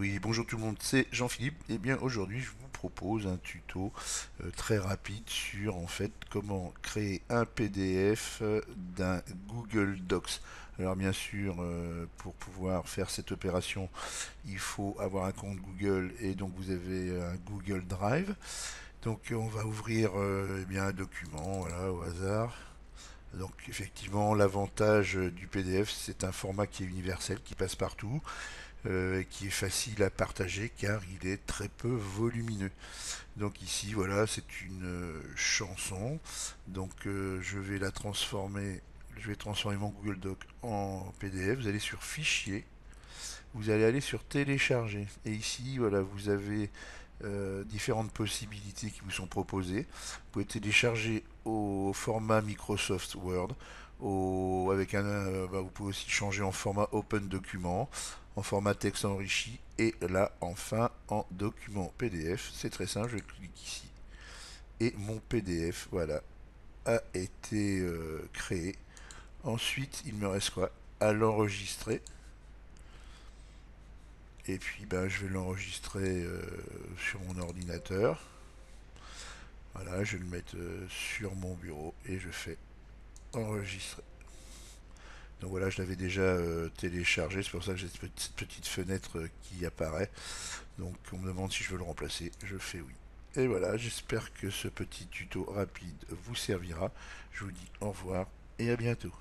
Oui, bonjour tout le monde, c'est Jean-Philippe. Et bien aujourd'hui, je vous propose un tuto euh, très rapide sur en fait comment créer un PDF euh, d'un Google Docs. Alors bien sûr, euh, pour pouvoir faire cette opération, il faut avoir un compte Google et donc vous avez un Google Drive. Donc on va ouvrir eh bien un document, voilà, au hasard. Donc effectivement, l'avantage du PDF, c'est un format qui est universel, qui passe partout. Euh, qui est facile à partager car il est très peu volumineux. Donc ici voilà c'est une euh, chanson. Donc euh, je vais la transformer, je vais transformer mon Google Doc en PDF. Vous allez sur Fichier, vous allez aller sur Télécharger et ici voilà vous avez différentes possibilités qui vous sont proposées. Vous pouvez télécharger au format Microsoft Word, avec un, bah, vous pouvez aussi changer en format Open Document, en format texte enrichi et là enfin en document PDF. C'est très simple, je clique ici et mon PDF voilà a été euh, créé. Ensuite il me reste quoi? À l'enregistrer. Et puis ben, je vais l'enregistrer euh, sur mon ordinateur. Voilà, je vais le mettre euh, sur mon bureau et je fais enregistrer. Donc voilà, je l'avais déjà euh, téléchargé, c'est pour ça que j'ai cette petite fenêtre euh, qui apparaît. Donc on me demande si je veux le remplacer, je fais oui. Et voilà, j'espère que ce petit tuto rapide vous servira. Je vous dis au revoir et à bientôt.